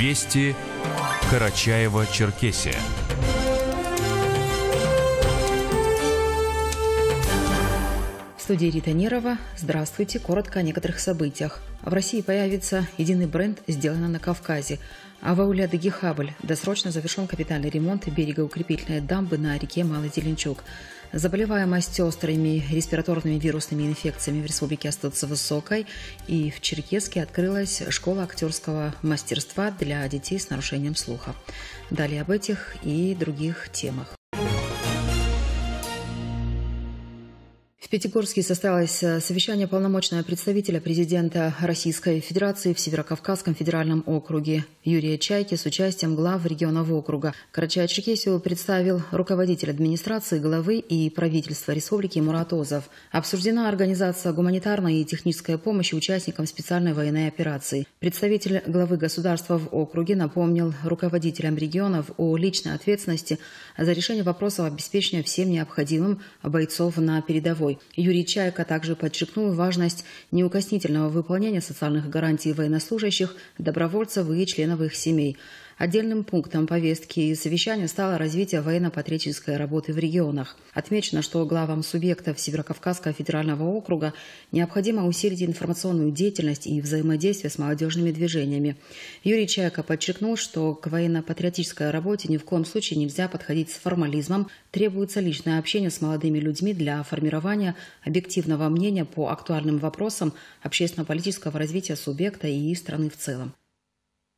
Вести Карачаева-Черкесия. В студии Рита Нерова. Здравствуйте. Коротко о некоторых событиях. В России появится единый бренд «Сделано на Кавказе». А в ауле Адыгихабль досрочно завершен капитальный ремонт берегоукрепительной дамбы на реке Малый Зеленчук. Заболеваемость острыми респираторными вирусными инфекциями в республике остается высокой, и в Черкеске открылась школа актерского мастерства для детей с нарушением слуха. Далее об этих и других темах. Пятигорске состоялось э, совещание полномочного представителя президента Российской Федерации в Северокавказском федеральном округе Юрия Чайки с участием глав регионов округа. Карачаево-Черкесию представил руководитель администрации главы и правительства республики Мурат Озов. Обсуждена организация гуманитарной и технической помощи участникам специальной военной операции. Представитель главы государства в округе напомнил руководителям регионов о личной ответственности за решение вопросов обеспечения всем необходимым бойцов на передовой. Юрий Чайка также подчеркнул важность неукоснительного выполнения социальных гарантий военнослужащих, добровольцев и членов их семей. Отдельным пунктом повестки и совещания стало развитие военно-патриотической работы в регионах. Отмечено, что главам субъектов Северокавказского федерального округа необходимо усилить информационную деятельность и взаимодействие с молодежными движениями. Юрий Чайко подчеркнул, что к военно-патриотической работе ни в коем случае нельзя подходить с формализмом, требуется личное общение с молодыми людьми для формирования объективного мнения по актуальным вопросам общественно-политического развития субъекта и страны в целом.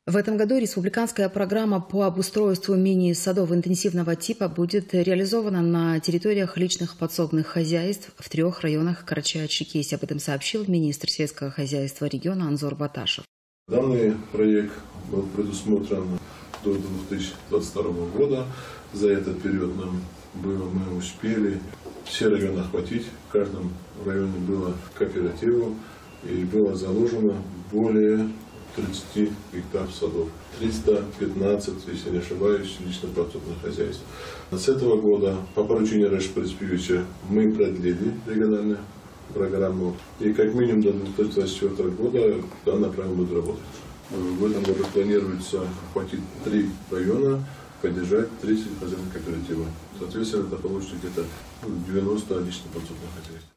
В этом году республиканская программа по обустройству мини-садов интенсивного типа будет реализована на территориях личных подсобных хозяйств в трех районах Карачая-Чекесии. Об этом сообщил министр сельского хозяйства региона Анзор Баташев. Данный проект был предусмотрен до 2022 года. За этот период нам было, мы успели все районы охватить. В каждом районе было кооперативу и было заложено более 30 гектар садов. 315, если не ошибаюсь, лично подсобных хозяйств. С этого года по поручению Рэш мы продлили региональную программу. И как минимум до 2024 года данная программа будет работать. В этом году планируется охватить три района, поддержать 30 хозяйственных кооперативов. Соответственно, это получится где-то 90 лично подсобных хозяйств.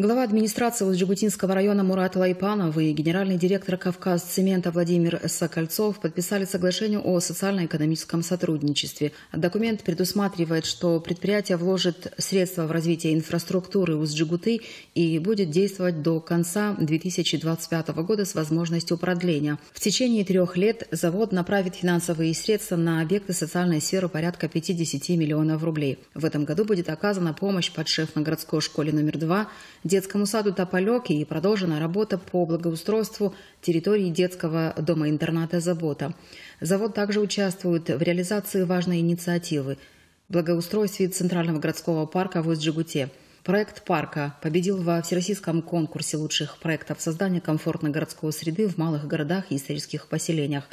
Глава администрации Усть-Джигутинского района Мурат Лайпанов и генеральный директор Кавказ цемента Владимир Сокольцов подписали соглашение о социально-экономическом сотрудничестве. Документ предусматривает, что предприятие вложит средства в развитие инфраструктуры Усть-Джигуты и будет действовать до конца 2025 года с возможностью продления. В течение трех лет завод направит финансовые средства на объекты социальной сферы порядка 50 миллионов рублей. В этом году будет оказана помощь подшеф на городской школе номер два детскому саду «Тополек» и продолжена работа по благоустройству территории детского дома-интерната «Забота». Завод также участвует в реализации важной инициативы – благоустройстве Центрального городского парка в Усть-Джигуте. Проект парка победил во всероссийском конкурсе лучших проектов создания комфортной городской среды в малых городах и сельских поселениях.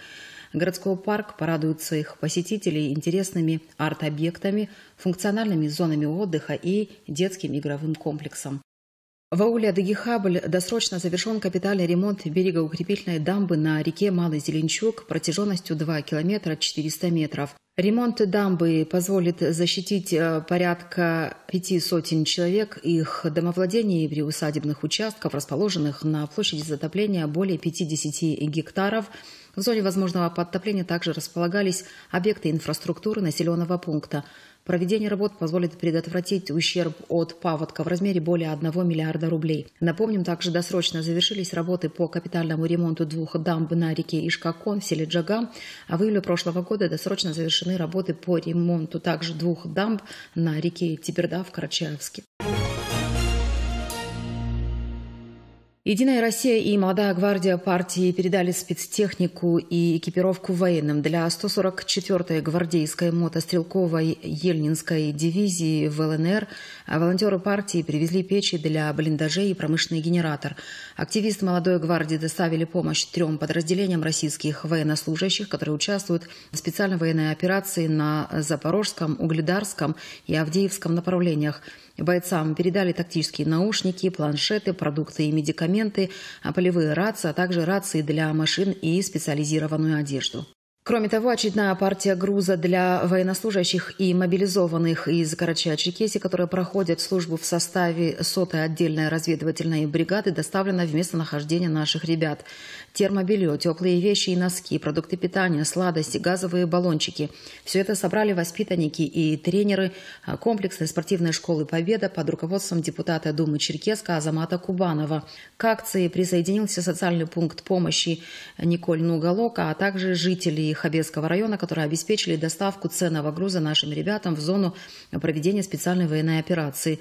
Городской парк порадует своих посетителей интересными арт-объектами, функциональными зонами отдыха и детским игровым комплексом. В ауле Адыгихабль досрочно завершен капитальный ремонт берегоукрепительной дамбы на реке Малый Зеленчук протяженностью 2 километра 400 метров. Ремонт дамбы позволит защитить э, порядка пяти сотен человек, их домовладений и приусадебных участков, расположенных на площади затопления более 50 гектаров. В зоне возможного подтопления также располагались объекты инфраструктуры населенного пункта. Проведение работ позволит предотвратить ущерб от паводка в размере более 1 миллиарда рублей. Напомним, также досрочно завершились работы по капитальному ремонту двух дамб на реке Ишкакон в селе Джага, а в июле прошлого года досрочно завершены работы по ремонту также двух дамб на реке Тиберда в Карачаевске. Единая Россия и Молодая гвардия партии передали спецтехнику и экипировку военным для 144-й гвардейской мотострелковой Ельнинской дивизии в ЛНР. Волонтеры партии привезли печи для блиндажей и промышленный генератор. Активисты Молодой гвардии доставили помощь трем подразделениям российских военнослужащих, которые участвуют в специальной военной операции на Запорожском, Угледарском и Авдеевском направлениях. Бойцам передали тактические наушники, планшеты, продукты и медикаменты медикаменты, полевые рации, а также рации для машин и специализированную одежду. Кроме того, очередная партия груза для военнослужащих и мобилизованных из Карачая-Черкесии, которые проходят службу в составе сотой отдельной разведывательной бригады, доставлена в местонахождение наших ребят. Термобелье, теплые вещи и носки, продукты питания, сладости, газовые баллончики. Все это собрали воспитанники и тренеры комплексной спортивной школы «Победа» под руководством депутата Думы Черкеска Азамата Кубанова. К акции присоединился социальный пункт помощи Николь Нуголока, а также жители Хабесского района, которые обеспечили доставку ценного груза нашим ребятам в зону проведения специальной военной операции.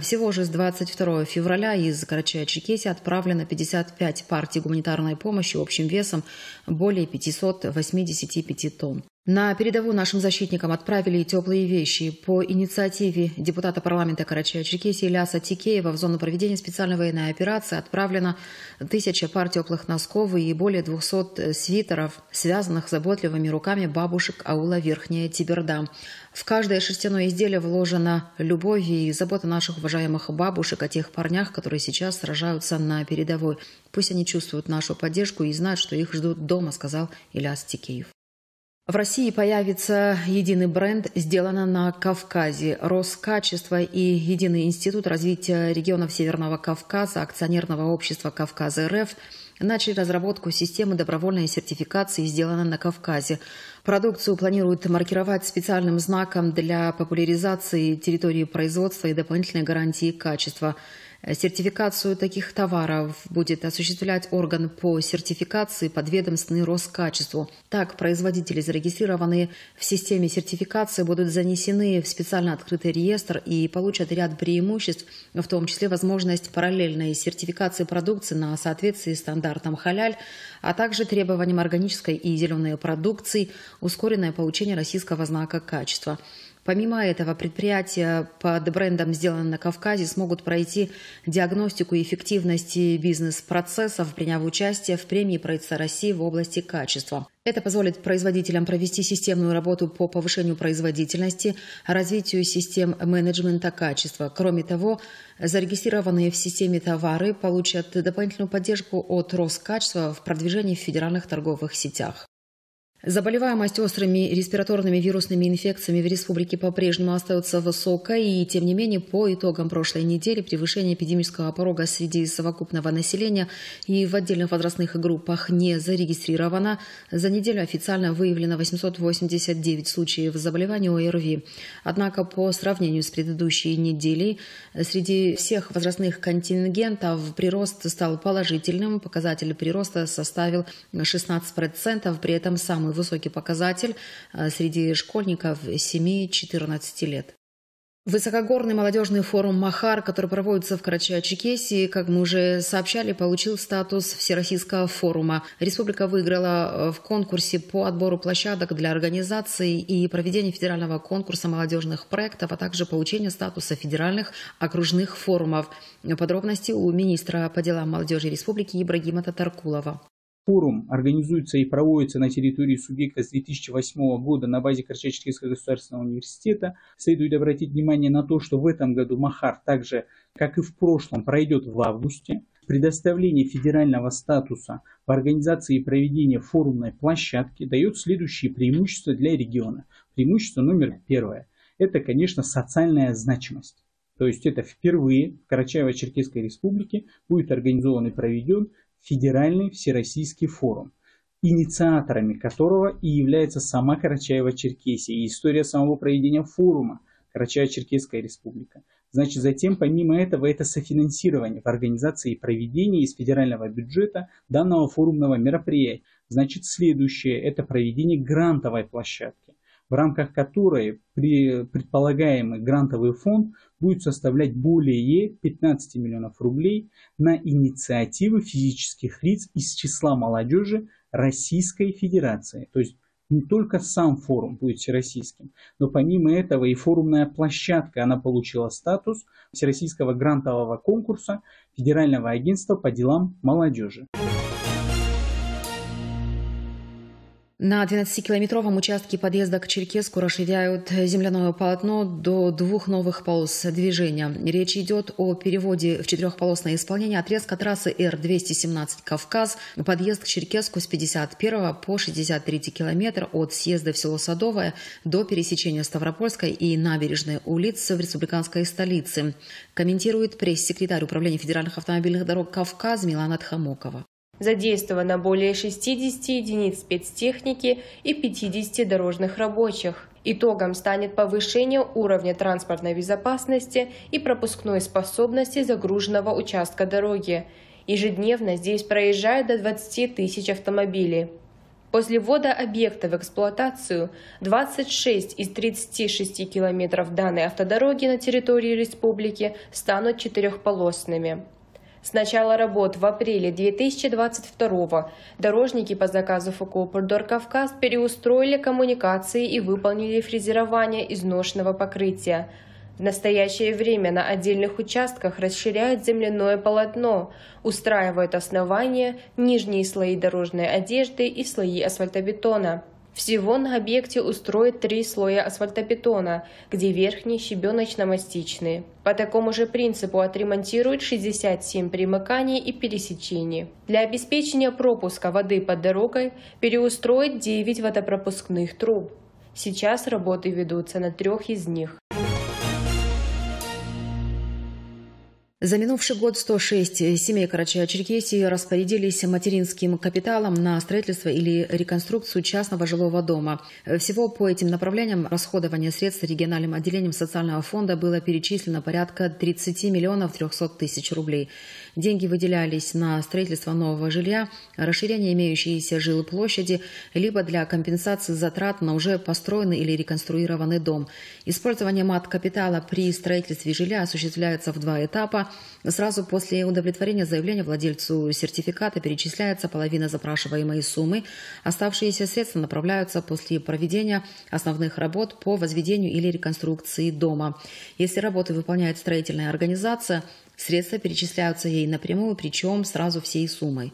Всего же с 22 февраля из Карачая-Черкесии отправлено 55 партий гуманитарной помощи общим весом более 585 тонн. На передовую нашим защитникам отправили теплые вещи. По инициативе депутата парламента Карачая-Черкесии Ильяса Тикеева в зону проведения специальной военной операции отправлено тысяча пар теплых носков и более 200 свитеров, связанных заботливыми руками бабушек аула Верхняя Тиберда. В каждое шерстяное изделие вложена любовь и забота наших уважаемых бабушек о тех парнях, которые сейчас сражаются на передовой. Пусть они чувствуют нашу поддержку и знают, что их ждут дома, сказал Ильяс Тикеев. В России появится единый бренд «Сделано на Кавказе». Роскачество и Единый институт развития регионов Северного Кавказа, акционерного общества «Кавказ РФ» начали разработку системы добровольной сертификации «Сделано на Кавказе». Продукцию планируют маркировать специальным знаком для популяризации территории производства и дополнительной гарантии качества – Сертификацию таких товаров будет осуществлять орган по сертификации подведомственный Роскачеству. Так, производители, зарегистрированные в системе сертификации, будут занесены в специально открытый реестр и получат ряд преимуществ, в том числе возможность параллельной сертификации продукции на соответствии стандартам халяль, а также требованиям органической и зеленой продукции, ускоренное получение российского знака качества. Помимо этого, предприятия под брендом «Сделано на Кавказе» смогут пройти диагностику эффективности бизнес-процессов, приняв участие в премии правительства России в области качества. Это позволит производителям провести системную работу по повышению производительности, развитию систем менеджмента качества. Кроме того, зарегистрированные в системе товары получат дополнительную поддержку от Роскачества в продвижении в федеральных торговых сетях. Заболеваемость острыми респираторными вирусными инфекциями в республике по-прежнему остается высокой, и тем не менее по итогам прошлой недели превышение эпидемического порога среди совокупного населения и в отдельных возрастных группах не зарегистрировано. За неделю официально выявлено 889 случаев заболевания ОРВИ. Однако по сравнению с предыдущей неделей среди всех возрастных контингентов прирост стал положительным. Показатель прироста составил 16%, при этом самый самый высокий показатель э, среди школьников 7-14 лет. Высокогорный молодежный форум «Махар», который проводится в Карачао-Черкесии, как мы уже сообщали, получил статус Всероссийского форума. Республика выиграла э, в конкурсе по отбору площадок для организации и проведения федерального конкурса молодежных проектов, а также получения статуса федеральных окружных форумов. Подробности у министра по делам молодежи республики Ибрагима Татаркулова. Форум организуется и проводится на территории субъекта с 2008 года на базе Карачаевского государственного университета. Следует обратить внимание на то, что в этом году Махар, так же как и в прошлом, пройдет в августе. Предоставление федерального статуса в организации и проведении форумной площадки дает следующие преимущества для региона. Преимущество номер первое – это, конечно, социальная значимость. То есть это впервые в Карачаево-Черкесской республике будет организован и проведен Федеральный Всероссийский форум, инициаторами которого и является сама Карачаева-Черкесия и история самого проведения форума Карачаево-Черкесская республика. Значит, затем, помимо этого, это софинансирование в организации и проведении из федерального бюджета данного форумного мероприятия. Значит, следующее – это проведение грантовой площадки в рамках которой предполагаемый грантовый фонд будет составлять более 15 миллионов рублей на инициативы физических лиц из числа молодежи Российской Федерации. То есть не только сам форум будет всероссийским, но помимо этого и форумная площадка, она получила статус Всероссийского грантового конкурса Федерального агентства по делам молодежи. На 12-километровом участке подъезда к Черкеску расширяют земляное полотно до двух новых полос движения. Речь идет о переводе в четырехполосное исполнение отрезка трассы Р-217 «Кавказ», подъезд к Черкеску с 51 по 63 километр от съезда в село Садовое до пересечения Ставропольской и набережной улиц в республиканской столице, комментирует пресс-секретарь Управления федеральных автомобильных дорог «Кавказ» Милана Тхамокова. Задействовано более 60 единиц спецтехники и 50 дорожных рабочих. Итогом станет повышение уровня транспортной безопасности и пропускной способности загруженного участка дороги. Ежедневно здесь проезжает до 20 тысяч автомобилей. После ввода объекта в эксплуатацию 26 из 36 километров данной автодороги на территории республики станут четырехполосными. С начала работ в апреле 2022 дорожники по заказу ФКО «Кавказ» переустроили коммуникации и выполнили фрезерование изношенного покрытия. В настоящее время на отдельных участках расширяют земляное полотно, устраивают основания, нижние слои дорожной одежды и слои асфальтобетона. Всего на объекте устроят три слоя асфальтобетона, где верхний щебеночно-мастичный. По такому же принципу отремонтируют 67 примыканий и пересечений. Для обеспечения пропуска воды под дорогой переустроят 9 водопропускных труб. Сейчас работы ведутся на трех из них. За минувший год 106 семей Карачая-Черкесии распорядились материнским капиталом на строительство или реконструкцию частного жилого дома. Всего по этим направлениям расходование средств региональным отделением социального фонда было перечислено порядка 30 миллионов 300 тысяч рублей. Деньги выделялись на строительство нового жилья, расширение имеющейся жилплощади, либо для компенсации затрат на уже построенный или реконструированный дом. Использование мат-капитала при строительстве жилья осуществляется в два этапа. Сразу после удовлетворения заявления владельцу сертификата перечисляется половина запрашиваемой суммы. Оставшиеся средства направляются после проведения основных работ по возведению или реконструкции дома. Если работы выполняет строительная организация, средства перечисляются ей напрямую, причем сразу всей суммой.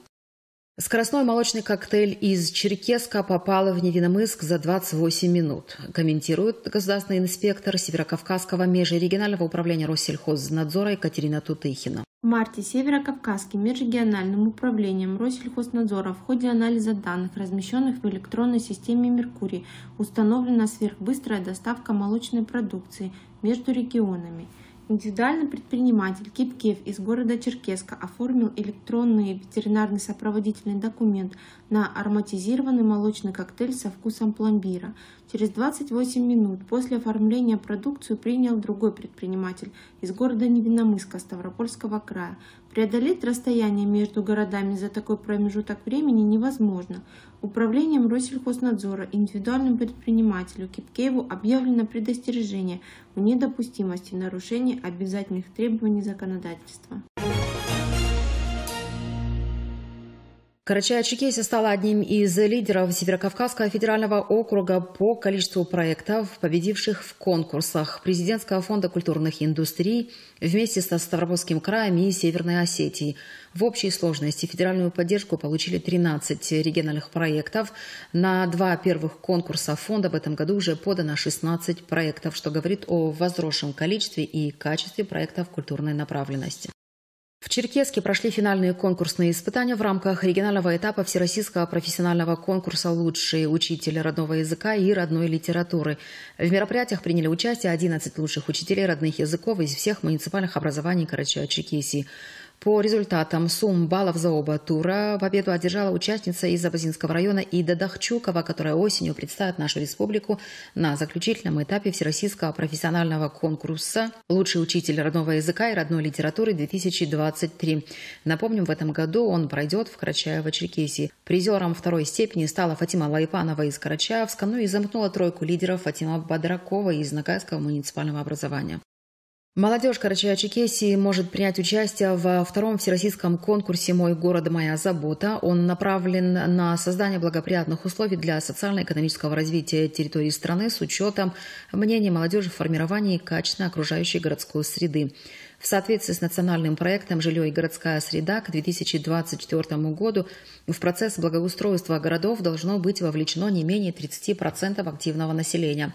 Скоростной молочный коктейль из Черкеска попал в Невиномыск за 28 минут, комментирует государственный инспектор Северокавказского межрегионального управления Россельхознадзора Екатерина Тутыхина. В марте Северокавказским межрегиональным управлением Россельхознадзора в ходе анализа данных, размещенных в электронной системе «Меркурий», установлена сверхбыстрая доставка молочной продукции между регионами – Индивидуальный предприниматель Кипкев из города Черкеска оформил электронный ветеринарный сопроводительный документ на ароматизированный молочный коктейль со вкусом пломбира. Через 28 минут после оформления продукцию принял другой предприниматель из города Невиномыска Ставропольского края. Преодолеть расстояние между городами за такой промежуток времени невозможно. Управлением Россельхознадзора индивидуальному предпринимателю Кипкееву объявлено предостережение о недопустимости нарушения обязательных требований законодательства. Карачаево-Черкесия стала одним из лидеров Северокавказского федерального округа по количеству проектов, победивших в конкурсах Президентского фонда культурных индустрий вместе со Ставропольским краем и Северной Осетией. В общей сложности федеральную поддержку получили 13 региональных проектов. На два первых конкурса фонда в этом году уже подано 16 проектов, что говорит о возросшем количестве и качестве проектов культурной направленности. В Черкеске прошли финальные конкурсные испытания в рамках регионального этапа Всероссийского профессионального конкурса «Лучший учитель родного языка и родной литературы». В мероприятиях приняли участие 11 лучших учителей родных языков из всех муниципальных образований Карачаево-Черкесии. По результатам сумм баллов за оба тура победу одержала участница из Абазинского района Ида Дахчукова, которая осенью представит нашу республику на заключительном этапе Всероссийского профессионального конкурса «Лучший учитель родного языка и родной литературы-2023». Напомним, в этом году он пройдет в Карачаево-Черкесии. Призером второй степени стала Фатима Лайпанова из Карачаевска, ну и замкнула тройку лидеров Фатима Бадракова из Ногайского муниципального образования. Молодежь Карачаева-Черкесии может принять участие во втором всероссийском конкурсе «Мой город. Моя забота». Он направлен на создание благоприятных условий для социально-экономического развития территории страны с учетом мнений молодежи в формировании качественной окружающей городской среды. В соответствии с национальным проектом «Жилье и городская среда» к 2024 году в процесс благоустройства городов должно быть вовлечено не менее 30% активного населения.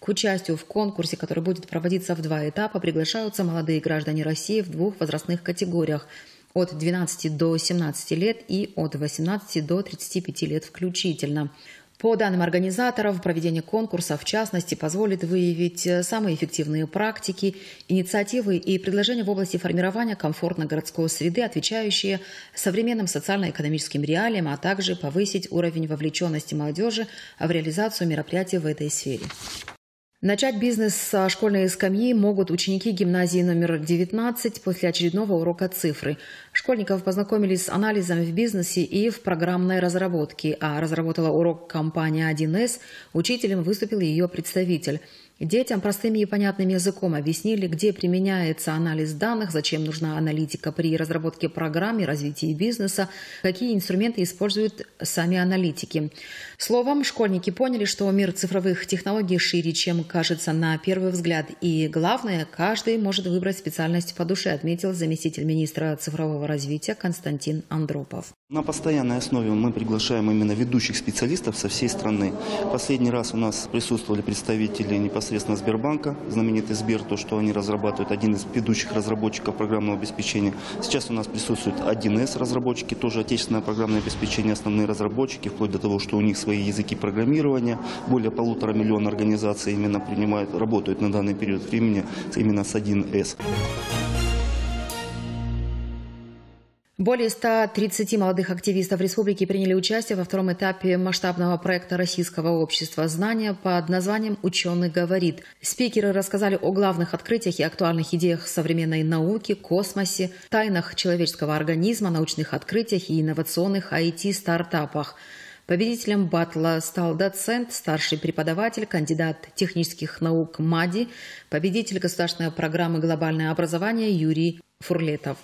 К участию в конкурсе, который будет проводиться в два этапа, приглашаются молодые граждане России в двух возрастных категориях – от 12 до 17 лет и от 18 до 35 лет включительно. По данным организаторов, проведение конкурса, в частности, позволит выявить самые эффективные практики, инициативы и предложения в области формирования комфортной городской среды, отвечающие современным социально-экономическим реалиям, а также повысить уровень вовлеченности молодежи в реализацию мероприятий в этой сфере. Начать бизнес со школьной скамьи могут ученики гимназии номер 19 после очередного урока цифры. Школьников познакомились с анализом в бизнесе и в программной разработке, а разработала урок компания 1С, учителем выступил ее представитель. Детям простым и понятным языком объяснили, где применяется анализ данных, зачем нужна аналитика при разработке программ и развитии бизнеса, какие инструменты используют сами аналитики. Словом, школьники поняли, что мир цифровых технологий шире, чем кажется на первый взгляд. И главное, каждый может выбрать специальность по душе, отметил заместитель министра цифрового развития Константин Андропов. На постоянной основе мы приглашаем именно ведущих специалистов со всей страны. Последний раз у нас присутствовали представители непосредственно Сбербанка, знаменитый Сбер, то, что они разрабатывают, один из ведущих разработчиков программного обеспечения. Сейчас у нас присутствует 1С разработчики, тоже отечественное программное обеспечение, основные разработчики, вплоть до того, что у них свои языки программирования. Более полутора миллиона организаций именно принимают, работают на данный период времени именно с 1С. Более 130 молодых активистов республики приняли участие во втором этапе масштабного проекта Российского общества знания под названием «Ученый говорит». Спикеры рассказали о главных открытиях и актуальных идеях современной науки, космосе, тайнах человеческого организма, научных открытиях и инновационных IT-стартапах. Победителем батла стал доцент, старший преподаватель, кандидат технических наук МАДИ, победитель государственной программы «Глобальное образование» Юрий Фурлетов.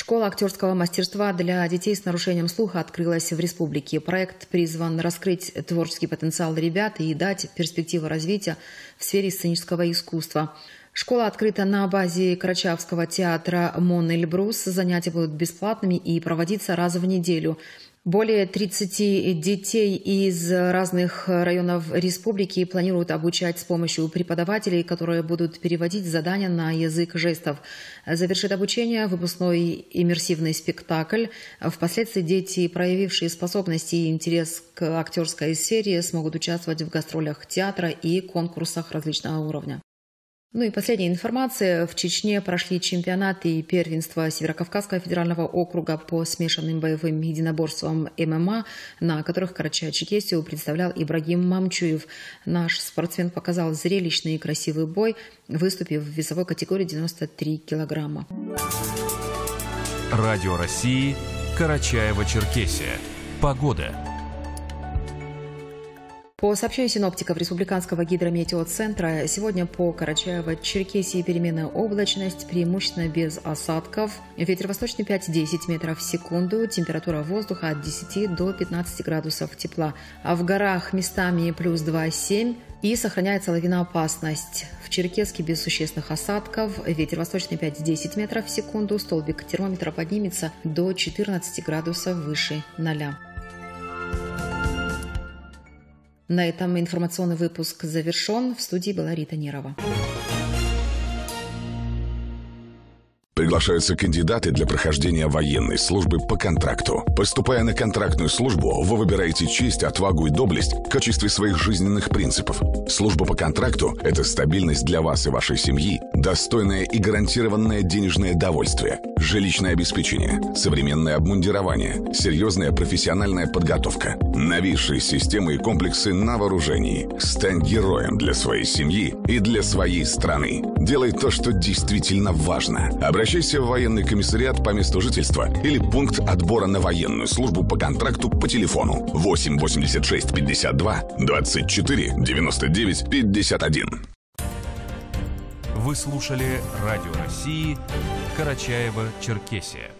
Школа актерского мастерства для детей с нарушением слуха открылась в республике. Проект призван раскрыть творческий потенциал ребят и дать перспективу развития в сфере сценического искусства. Школа открыта на базе Карачавского театра «Мон Эльбрус». Занятия будут бесплатными и проводиться раз в неделю. Более 30 детей из разных районов республики планируют обучать с помощью преподавателей, которые будут переводить задания на язык жестов. Завершит обучение выпускной иммерсивный спектакль. Впоследствии дети, проявившие способности и интерес к актерской сфере, смогут участвовать в гастролях театра и конкурсах различного уровня. Ну и последняя информация. В Чечне прошли чемпионаты и первенства Северокавказского федерального округа по смешанным боевым единоборствам ММА, на которых Карачай-Чекесию представлял Ибрагим Мамчуев. Наш спортсмен показал зрелищный и красивый бой, выступив в весовой категории 93 килограмма. Радио России Карачаева-Черкесия. Погода. По сообщению синоптиков Республиканского гидрометеоцентра, сегодня по Карачаево-Черкесии переменная облачность, преимущественно без осадков. Ветер восточный 5-10 метров в секунду, температура воздуха от 10 до 15 градусов тепла. А в горах местами плюс 2-7 и сохраняется лавиноопасность. В Черкеске без существенных осадков, ветер восточный 5-10 метров в секунду, столбик термометра поднимется до 14 градусов выше 0. На этом информационный выпуск завершен. В студии была Рита Нерова. Приглашаются кандидаты для прохождения военной службы по контракту. Поступая на контрактную службу, вы выбираете честь, отвагу и доблесть в качестве своих жизненных принципов. Служба по контракту – это стабильность для вас и вашей семьи, достойное и гарантированное денежное довольствие, жилищное обеспечение, современное обмундирование, серьезная профессиональная подготовка, новейшие системы и комплексы на вооружении. Стань героем для своей семьи и для своей страны. Делай то, что действительно важно. Обращайся в военный комиссариат по месту жительства или пункт отбора на военную службу по контракту по телефону 8 86 52 24 99 51. Вы слушали Радио России Карачаева-Черкесия.